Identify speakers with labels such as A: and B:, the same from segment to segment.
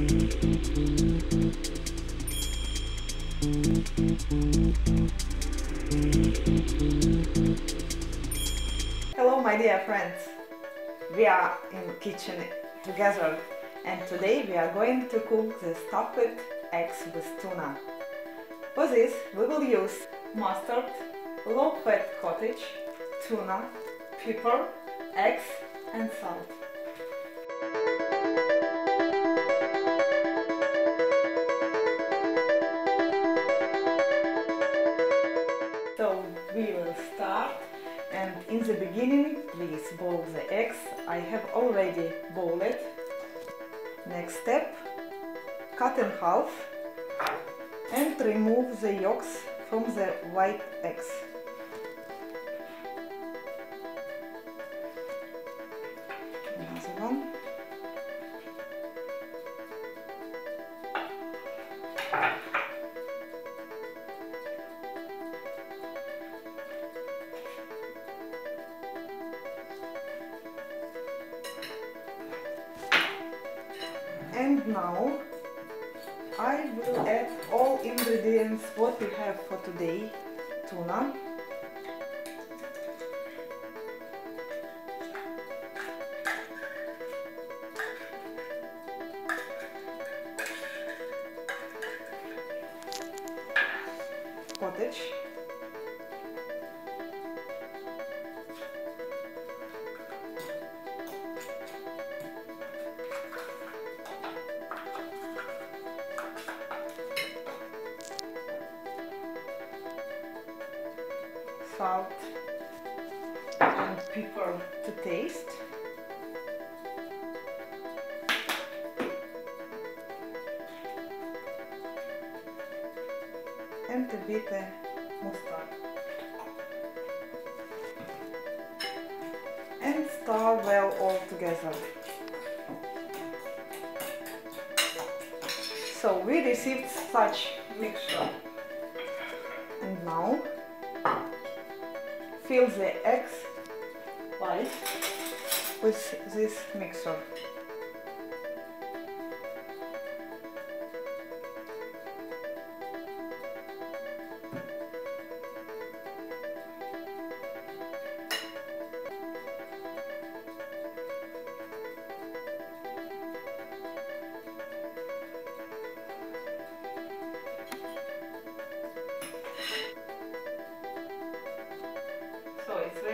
A: Hello my dear friends! We are in kitchen together and today we are going to cook the stuffed eggs with tuna. For this we will use mustard, low-fat cottage, tuna, pepper, eggs and salt. In the beginning please boil the eggs. I have already boiled it. Next step, cut in half and remove the yolks from the white eggs. Another one. And now I will add all ingredients what we have for today. Tuna, cottage, salt and pepper to taste. And a bit uh, mustard. And stir well all together. So we received such mixture. And now fill the eggs with this mixture.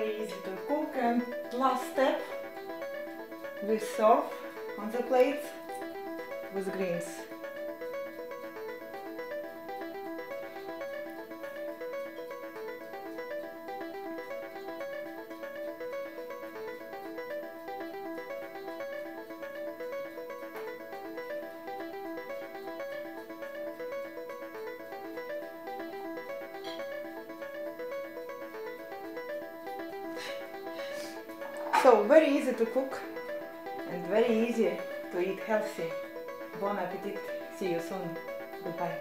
A: Very easy to cook and last step we serve on the plate with greens. So very easy to cook and very easy to eat healthy. Bon appetit. See you soon. Goodbye.